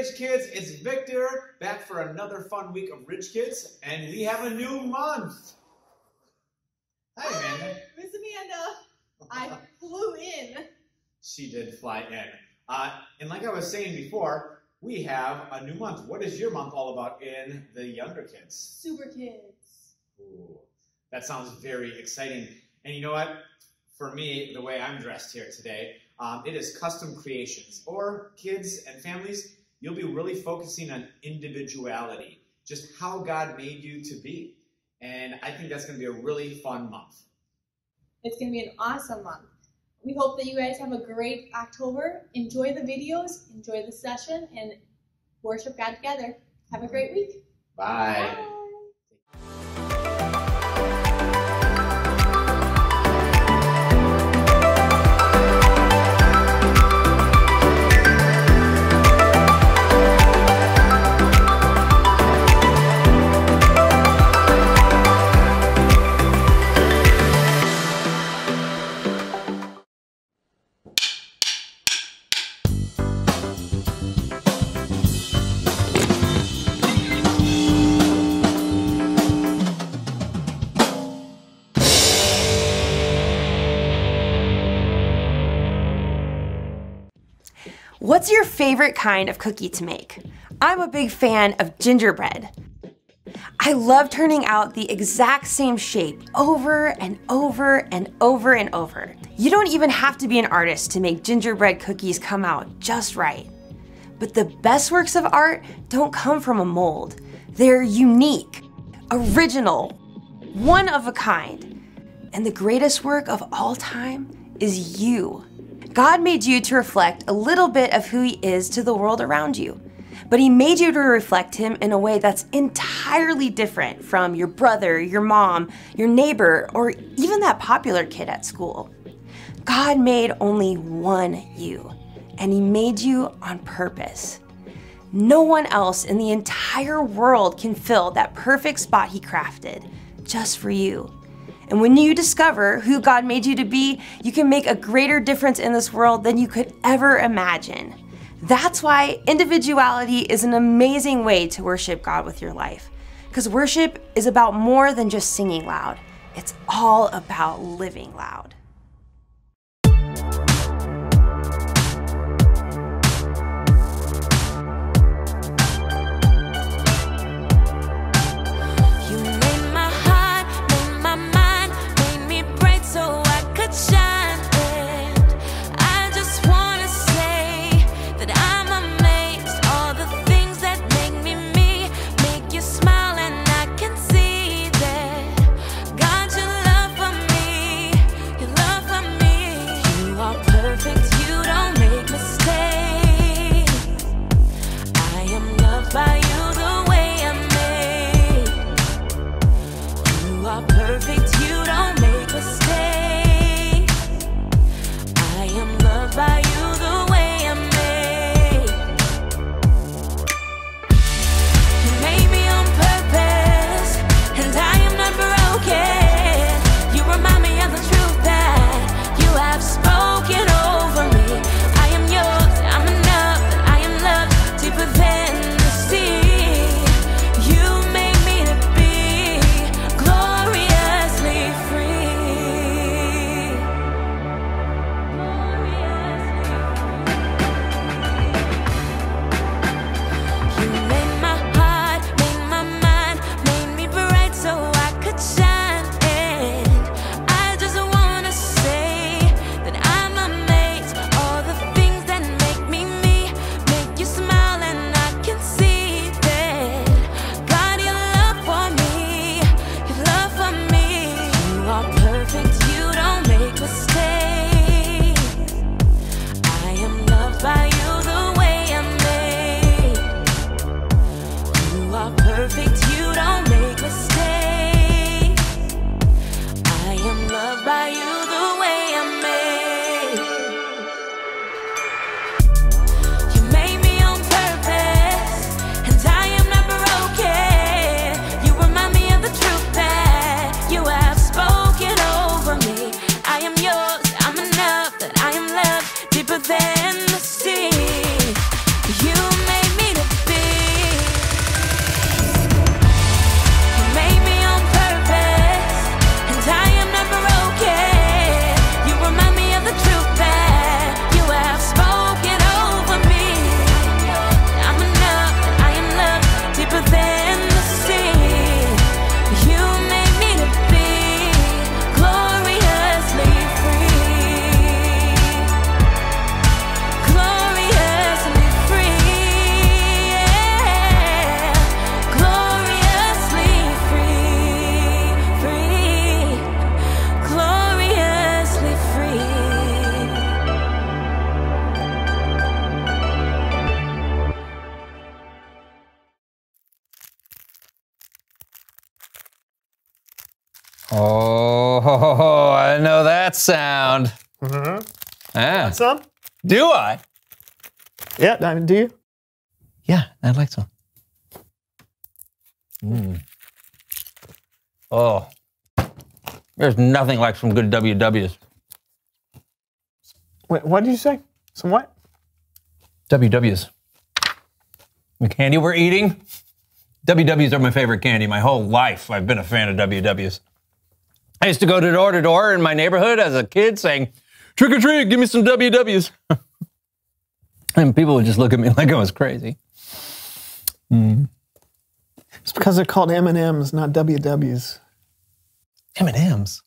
Ridge Kids. It's Victor back for another fun week of Ridge Kids, and we have a new month. Hi, Amanda. Miss Amanda, I flew in. She did fly in. Uh, and like I was saying before, we have a new month. What is your month all about in the younger kids? Super kids. Ooh, that sounds very exciting. And you know what? For me, the way I'm dressed here today, um, it is custom creations. Or kids and families, you'll be really focusing on individuality, just how God made you to be. And I think that's going to be a really fun month. It's going to be an awesome month. We hope that you guys have a great October. Enjoy the videos, enjoy the session, and worship God together. Have a great week. Bye. Bye. Favorite kind of cookie to make? I'm a big fan of gingerbread. I love turning out the exact same shape over and over and over and over. You don't even have to be an artist to make gingerbread cookies come out just right. But the best works of art don't come from a mold. They're unique, original, one of a kind. And the greatest work of all time is you. God made you to reflect a little bit of who He is to the world around you. But He made you to reflect Him in a way that's entirely different from your brother, your mom, your neighbor, or even that popular kid at school. God made only one you, and He made you on purpose. No one else in the entire world can fill that perfect spot He crafted just for you. And when you discover who God made you to be, you can make a greater difference in this world than you could ever imagine. That's why individuality is an amazing way to worship God with your life. Because worship is about more than just singing loud, it's all about living loud. in the sea. Oh, I know that sound. Uh-huh. Ah, Some? do I? Yeah, Diamond, do you? Yeah, I'd like some. Mm. Oh, there's nothing like some good WWs. Wait, what did you say? Some what? WWs. The candy we're eating. WWs are my favorite candy. My whole life, I've been a fan of WWs. I used to go to door to door in my neighborhood as a kid saying, trick or treat, give me some WWs. and people would just look at me like I was crazy. Mm. It's because they're called M&Ms, not WWs. M&Ms.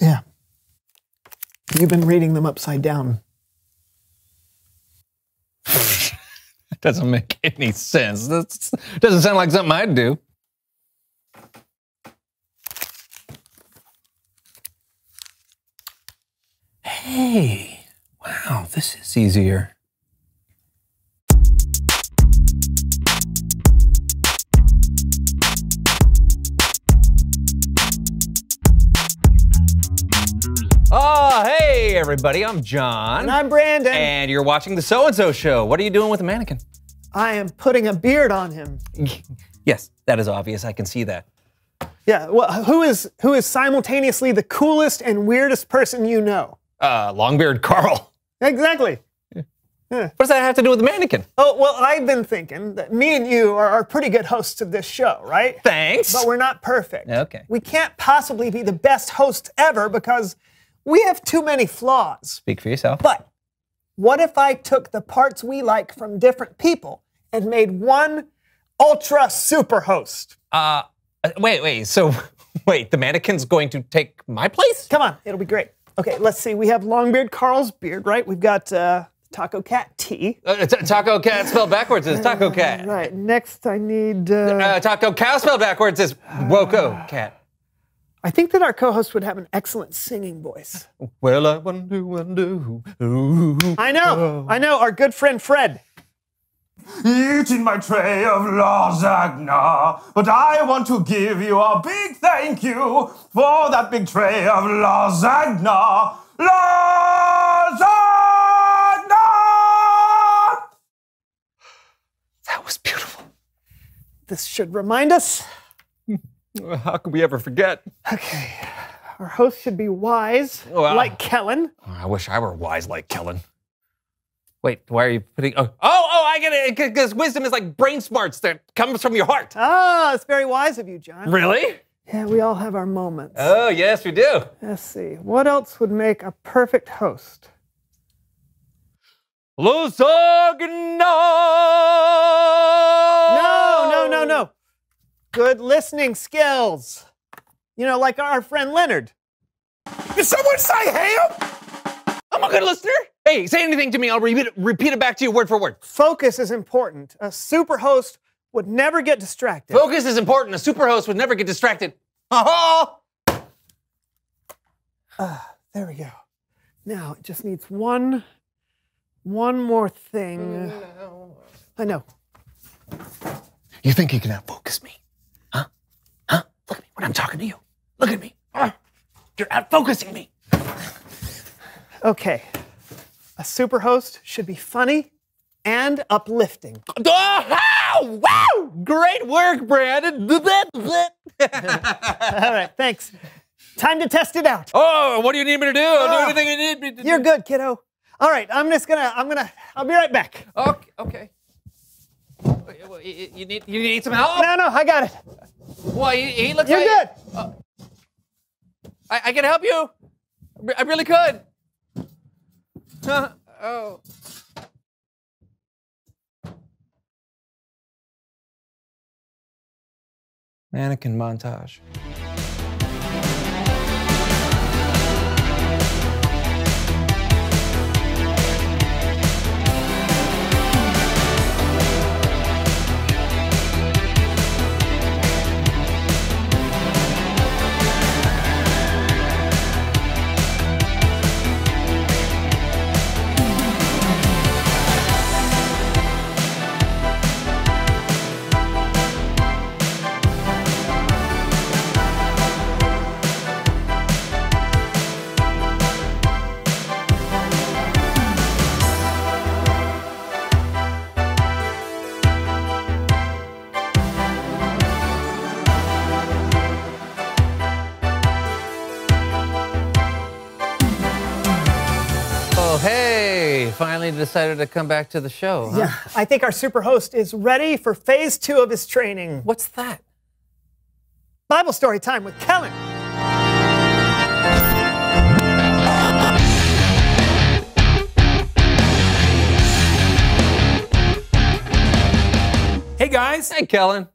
Yeah. You've been reading them upside down. That doesn't make any sense. That doesn't sound like something I'd do. Hey, wow, this is easier. Oh, hey, everybody, I'm John. And I'm Brandon. And you're watching the So and So Show. What are you doing with the mannequin? I am putting a beard on him. Yes, that is obvious. I can see that. Yeah, well, who is who is simultaneously the coolest and weirdest person you know? Uh, Longbeard Carl. Exactly. What does that have to do with the mannequin? Oh, well, I've been thinking that me and you are, are pretty good hosts of this show, right? Thanks. But we're not perfect. Okay. We can't possibly be the best hosts ever because we have too many flaws. Speak for yourself. But what if I took the parts we like from different people and made one ultra super host? Uh, uh, wait, wait. So, wait, the mannequin's going to take my place? Come on, it'll be great. Okay, let's see. We have Longbeard Carl's beard, right? We've got uh, Taco Cat T. Uh, t- taco cat spelled backwards is taco cat. Right. Next, I need. Uh, Uh, taco cow spelled backwards is woko cat. I think that our co-host would have an excellent singing voice. Well, I wonder, wonder. Ooh. I know. I know. Our good friend Fred. Eating my tray of lasagna. But I want to give you a big thank you for that big tray of lasagna. Lasagna! That was beautiful. This should remind us. How could we ever forget? Okay. Our host should be wise, Well- like Kellen. I wish I were wise like Kellen. Wait, why are you putting? Oh, oh, oh I get it. Because wisdom is like brain smarts that comes from your heart. Ah, it's very wise of you, John. Really? Yeah, we all have our moments. Oh, yes, we do. Let's see. What else would make a perfect host? Lasagna. No, no, no, no. Good listening skills. You know, like our friend Leonard. Did someone say ham? I'm a good listener. Hey, say anything to me. I'll repeat it, repeat it back to you word for word. Focus is important. A super host would never get distracted. Focus is important. A superhost would never get distracted. Oh, There we go. Now it just needs one, one more thing. Mm, uh, I know. you think you can outfocus me? Huh? Huh? Look at me when I'm talking to you. Look at me. Ah, You're outfocusing me. Okay. A super host should be funny and uplifting. Oh, wow! Great work, Brandon. All right, thanks. Time to test it out. oh, what do you need me to do? I'll do Ah, anything you need me to do. You're good, kiddo. All right, I'm just gonna, I'm gonna, I'll be right back. Okay. okay. You need you need some help? No, no, I got it. Well, he, he looks You're like good. I, I can help you. I really could. Oh. Mannequin montage. Finally decided to come back to the show. huh? Yeah, I think our superhost is ready for phase two of his training. What's that? Bible story time with Kellen. Hey guys, Hey, Kellen.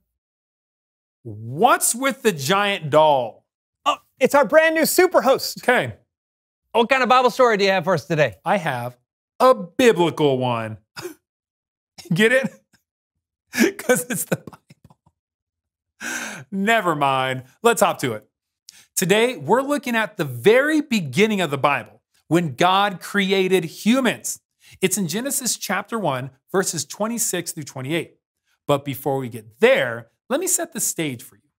what's with the giant doll? Oh, it's our brand new superhost. Okay, What kind of Bible story do you have for us today? I have a biblical one. Get it? Because it's the Bible. Never mind. Let's hop to it. Today, we're looking at the very beginning of the Bible when God created humans. It's in Genesis chapter 1, verses 26 through 28. But before we get there, let me set the stage for you.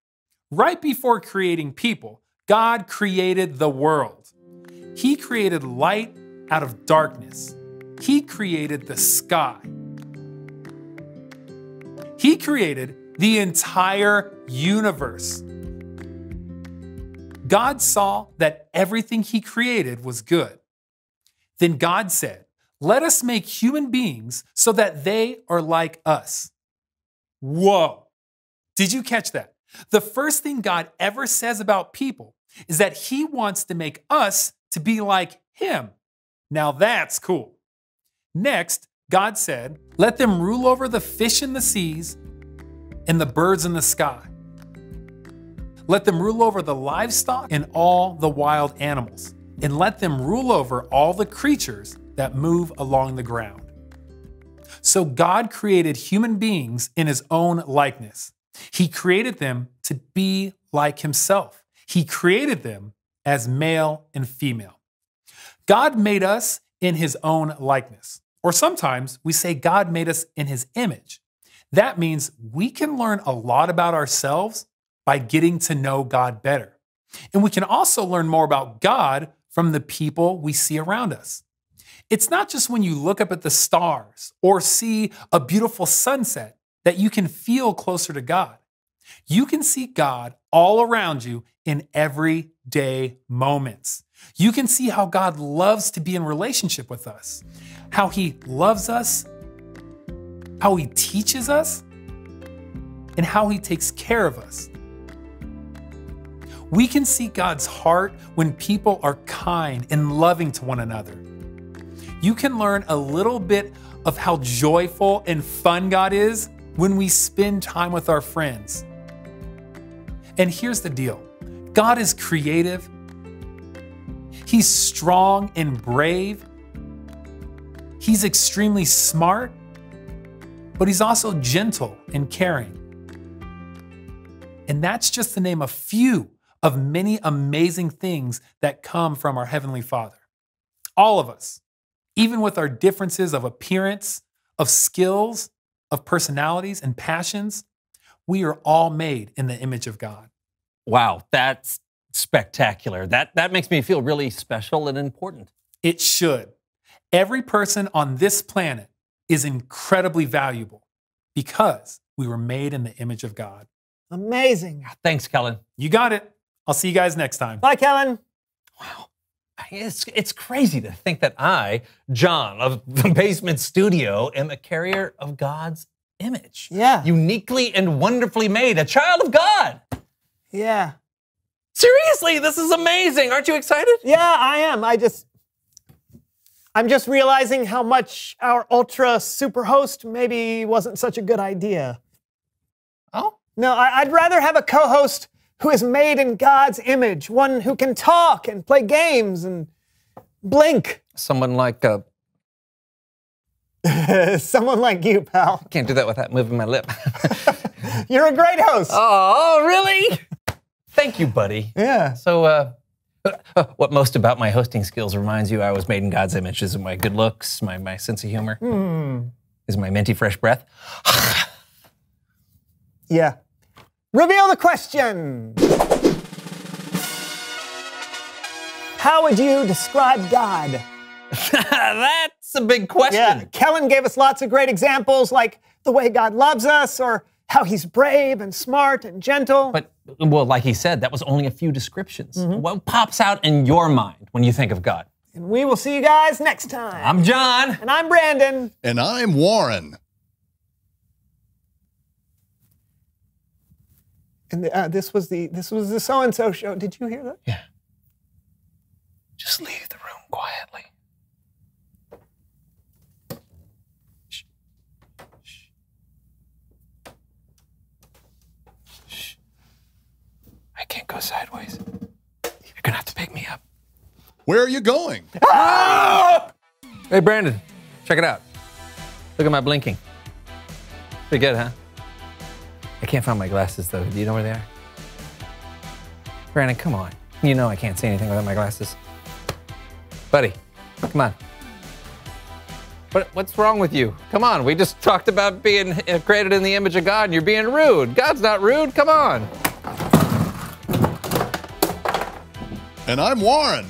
Right before creating people, God created the world. He created light out of darkness. He created the sky. He created the entire universe. God saw that everything He created was good. Then God said, Let us make human beings so that they are like us. Whoa. Did you catch that? The first thing God ever says about people is that He wants to make us to be like Him. Now that's cool. Next, God said, Let them rule over the fish in the seas and the birds in the sky. Let them rule over the livestock and all the wild animals, and let them rule over all the creatures that move along the ground. So God created human beings in his own likeness. He created them to be like himself. He created them as male and female. God made us in his own likeness. Or sometimes we say God made us in his image. That means we can learn a lot about ourselves by getting to know God better. And we can also learn more about God from the people we see around us. It's not just when you look up at the stars or see a beautiful sunset that you can feel closer to God. You can see God all around you in everyday moments. You can see how God loves to be in relationship with us, how He loves us, how He teaches us, and how He takes care of us. We can see God's heart when people are kind and loving to one another. You can learn a little bit of how joyful and fun God is when we spend time with our friends. And here's the deal God is creative, He's strong and brave, He's extremely smart, but He's also gentle and caring. And that's just to name a few of many amazing things that come from our Heavenly Father. All of us, even with our differences of appearance, of skills, of personalities, and passions, we are all made in the image of God. Wow, that's spectacular. That that makes me feel really special and important. It should. Every person on this planet is incredibly valuable because we were made in the image of God. Amazing. Ah, thanks, Kellen. You got it. I'll see you guys next time. Bye, Kellen. Wow. It's, it's crazy to think that I, John of the Basement Studio, am a carrier of God's image. Yeah. Uniquely and wonderfully made, a child of God. Yeah. Seriously, this is amazing. Aren't you excited? Yeah, I am. I just. I'm just realizing how much our ultra super host maybe wasn't such a good idea. Oh, No, I, I'd rather have a co host who is made in God's image, one who can talk and play games and blink. someone like, uh, Someone like you, pal. can't do that without moving my lip. You're a great host. oh, really? Thank you, buddy. Yeah. So, uh, uh, what most about my hosting skills reminds you I was made in God's image? Is it my good looks, my, my sense of humor? Is it my minty fresh breath? Yeah. Reveal the question. How would you describe God? That's a big question. Yeah, Kellen gave us lots of great examples, like the way God loves us, or how he's brave and smart and gentle. But, well, like he said, that was only a few descriptions. What pops out in your mind when you think of God? And we will see you guys next time. I'm John. and I'm Brandon. And I'm Warren. And uh, this was the this was the so and so show. Did you hear that? Yeah. Just leave the room quietly. Shh. Shh. Shh. I can't go sideways. You're gonna have to pick me up. Where are you going? Ah! Hey, Brandon, check it out. Look at my blinking. Pretty good, huh? I can't find my glasses, though. Do you know where they are? Brandon, come on. You know I can't see anything without my glasses. Buddy, come on. What, what's wrong with you? Come on, we just talked about being created in the image of God and you're being rude. God's not rude. Come on. And I'm Warren.